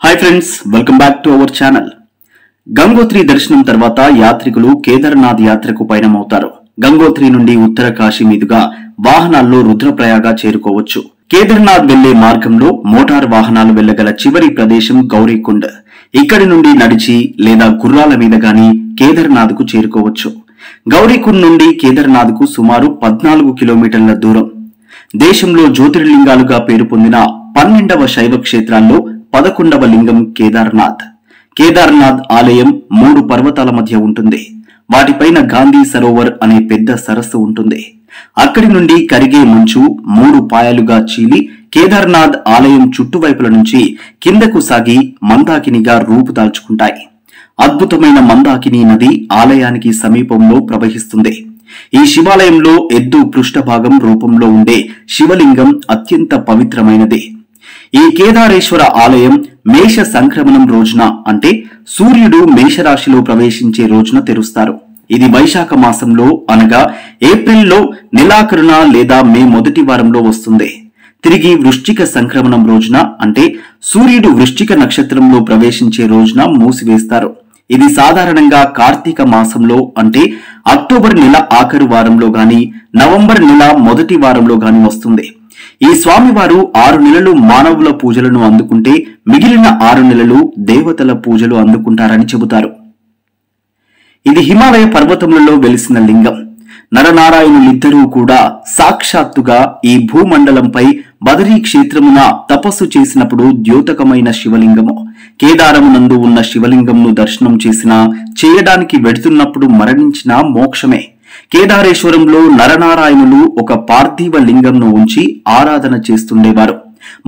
Hi friends welcome back to our channel Gangotri దర్శనం తర్వాత యాత్రికులు కేదార్నాథ్ యాత్రకు పయనమవుతారు. గంగోత్రి నుండి ఉత్తర కాశీ మీదుగా వాహనాల్లో రుద్రప్రయాగ చేరుకోవచ్చు. కేదార్నాథ్ వెళ్ళే మార్గంలో మోటార్ వాహనాలు వెళ్ళగల చివరి ప్రదేశం గౌరీకుండ్. ఇక్కడి నుండి నడిచి లేదా గుర్రాల మీద గాని కేదార్నాథ్కు చేరుకోవచ్చు. గౌరీకుండ్ నుండి కేదార్నాథ్కు సుమారు పద్నాలుగు కిలోమీటర్ల దూరం. దేశంలో జ్యోతిర్లింగాలుగా పేరు పొందిన పన్నెండవ శైవ క్షేత్రాల్లో పదకొండవ లింగం కేదార్నాథ్. కేదార్నాథ్ ఆలయం మూడు పర్వతాల మధ్య ఉంటుంది. వాటిపైన గాంధీ సరోవర్ అనే పెద్ద సరస్సు ఉంటుంది. అక్కడి నుండి కరిగే మంచు మూడు పాయలుగా చీలి కేదార్నాథ్ ఆలయం చుట్టువైపుల నుంచి కిందకు సాగి మందాకినిగా రూపుదాల్చుకుంటాయి అద్భుతమైన మందాకిని నది ఆలయానికి సమీపంలో ప్రవహిస్తుంది. ఈ శివాలయంలో ఎద్దు పృష్ఠభాగం రూపంలో ఉండే శివలింగం అత్యంత పవిత్రమైనది. ఈ కేదారేశ్వర ఆలయం మేష సంక్రమణం రోజున అంటే సూర్యుడు మేషరాశిలో ప్రవేశించే రోజున తెరుస్తారు. ఇది వైశాఖ మాసంలో అనగా ఏప్రిల్లో నెలాఖరున లేదా మే మొదటి వారంలో వస్తుంది. తిరిగి వృశ్చిక సంక్రమణం రోజున అంటే సూర్యుడు వృశ్చిక నక్షత్రంలో ప్రవేశించే రోజున మూసివేస్తారు. ఇది సాధారణంగా కార్తీక మాసంలో అంటే అక్టోబర్ నెల ఆఖరు వారంలో గాని నవంబర్ నెల మొదటి వారంలో గాని వస్తుంది. ఈ స్వామివారు ఆరు నెలలు మానవుల పూజలను అందుకుంటే మిగిలిన ఆరు నెలలు దేవతల పూజలు అందుకుంటారని చెబుతారు. ఇది హిమాలయ పర్వతములలో వెలిసిన లింగం. నరనారాయణులిద్దరూ కూడా సాక్షాత్తుగా ఈ భూమండలంపై బదరీ క్షేత్రమున తపస్సు చేసినప్పుడు ద్యోతకమైన శివలింగము. కేదారమునందు ఉన్న శివలింగంను దర్శనం చేసిన చేయడానికి వెడుతున్నప్పుడు మరణించిన మోక్షమే. కేదారేశ్వరంలో నరనారాయణులు ఒక పార్థివ లింగంను ఉంచి ఆరాధన చేస్తుండేవారు.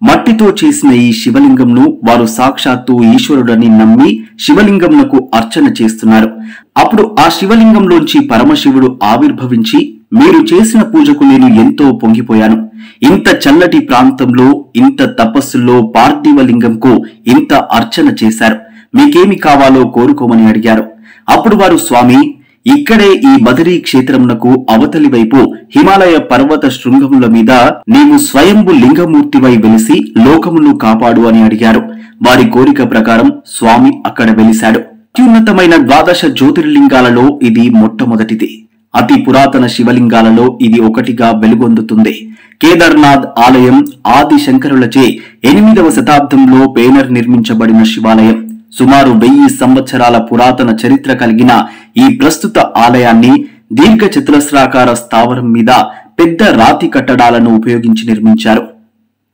మట్టితో చేసిన ఈ శివలింగంను వారు సాక్షాత్తు ఈశ్వరుడని నమ్మి శివలింగంనకు అర్చన చేస్తున్నారు. అప్పుడు ఆ శివలింగంలోంచి పరమశివుడు ఆవిర్భవించి మీరు చేసిన పూజకు నేను ఎంతో పొంగిపోయాను. ఇంత చల్లటి ప్రాంతంలో ఇంత తపస్సులో పార్థివ లింగంకు ఇంత అర్చన చేశారు. మీకేమి కావాలో కోరుకోమని అడిగారు. అప్పుడు వారు స్వామి ఇక్కడే ఈ బదరీ క్షేత్రమునకు అవతలి వైపు హిమాలయ పర్వత శృంగముల మీద నీవు స్వయంభు లింగమూర్తివై వెలిసి లోకమును కాపాడు అని అడిగారు. వారి కోరిక ప్రకారం స్వామి అక్కడ వెలిశాడు. అత్యున్నతమైన ద్వాదశ జ్యోతిర్లింగాలలో ఇది మొట్టమొదటిది. అతి పురాతన శివలింగాలలో ఇది ఒకటిగా వెలుగొందుతుంది. కేదార్నాథ్ ఆలయం ఆది శంకరులచే ఎనిమిదవ శతాబ్దంలో పేనర్ నిర్మించబడిన శివాలయం. సుమారు వెయ్యి సంవత్సరాల పురాతన చరిత్ర కలిగిన ఈ ప్రస్తుత ఆలయాన్ని దీర్ఘ చతురస్రాకార స్థావరం మీద పెద్ద రాతి కట్టడాలను ఉపయోగించి నిర్మించారు.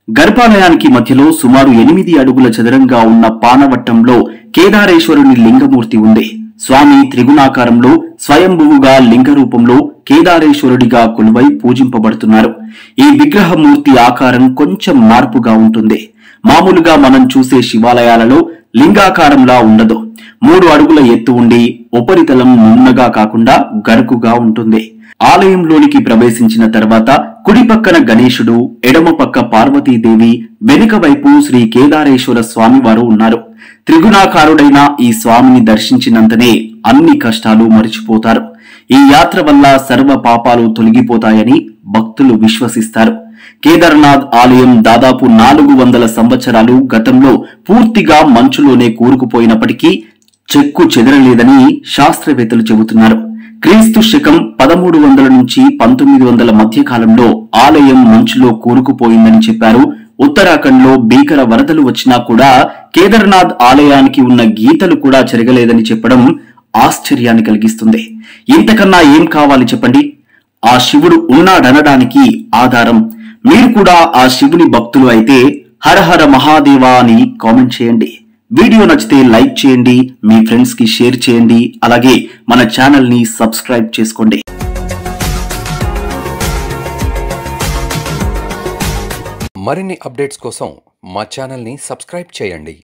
గర్భాలయానికి మధ్యలో సుమారు ఎనిమిది అడుగుల చదరంగా ఉన్న పానవట్టంలో కేదారేశ్వరుని లింగమూర్తి ఉంది. స్వామి త్రిగుణాకారంలో స్వయంభువుగా లింగ రూపంలో కేదారేశ్వరుడిగా కొలువై పూజింపబడుతున్నారు. ఈ విగ్రహమూర్తి ఆకారం కొంచెం మార్పుగా ఉంటుంది. మామూలుగా మనం చూసే శివాలయాలలో లింగాకారంలా ఉండదు. మూడు అడుగుల ఎత్తు ఉండి ఉపరితలం నున్నగా కాకుండా గరుకుగా ఉంటుంది. ఆలయంలోనికి ప్రవేశించిన తర్వాత కుడి పక్కన గణేశుడు ఎడమ పక్క పార్వతీదేవి వెనుక వైపు శ్రీ కేదారేశ్వర స్వామివారు ఉన్నారు. త్రిగుణాకారుడైన ఈ స్వామిని దర్శించినంతనే అన్ని కష్టాలు మరిచిపోతారు. ఈ యాత్ర వల్ల సర్వ పాపాలు తొలగిపోతాయని భక్తులు విశ్వసిస్తారు. కేదార్నాథ్ ఆలయం దాదాపు నాలుగు వందల సంవత్సరాలు గతంలో పూర్తిగా మంచులోనే కూరుకుపోయినప్పటికీ చెక్కు చెదరలేదని శాస్త్రవేత్తలు చెబుతున్నారు. క్రీస్తు శకం పదమూడు వందల నుంచి పంతొమ్మిది వందల మధ్య కాలంలో ఆలయం మంచులో కూరుకుపోయిందని చెప్పారు. ఉత్తరాఖండ్లో భీకర వరదలు వచ్చినా కూడా కేదార్నాథ్ ఆలయానికి ఉన్న గీతలు కూడా చెరగలేదని చెప్పడం ఆశ్చర్యాన్ని కలిగిస్తుంది. ఇంతకన్నా ఏం కావాలి చెప్పండి? ఆ శివుడు ఉన్నాడనడానికి ఆధారం మీరు కూడా ఆ శివుని భక్తులు అయితే హరహర మహాదేవా అని కామెంట్ చేయండి. వీడియో నచ్చితే లైక్ చేయండి మీ ఫ్రెండ్స్కి షేర్ చేయండి అలాగే మన ఛానల్ని సబ్స్క్రైబ్ చేసుకోండి. మరిన్ని అప్డేట్స్ కోసం మా ఛానల్ని సబ్స్క్రైబ్ చేయండి.